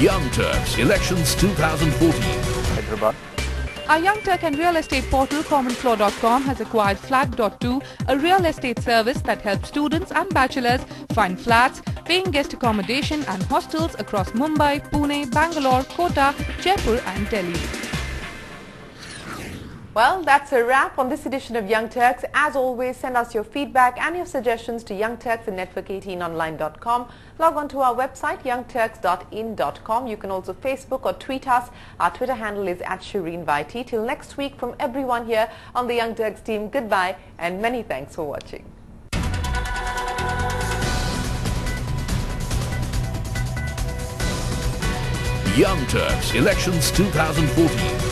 Young Turks Elections 2014. Hyderabad. Our Young Turk and real estate portal commonfloor.com has acquired Flat.to, a real estate service that helps students and bachelors find flats, paying guest accommodation and hostels across Mumbai, Pune, Bangalore, Kota, Jaipur and Delhi. Well, that's a wrap on this edition of Young Turks. As always, send us your feedback and your suggestions to youngturks at network18online.com. Log on to our website, youngturks.in.com. You can also Facebook or tweet us. Our Twitter handle is at Shireen Vaiti. Till next week, from everyone here on the Young Turks team, goodbye and many thanks for watching. Young Turks Elections 2014.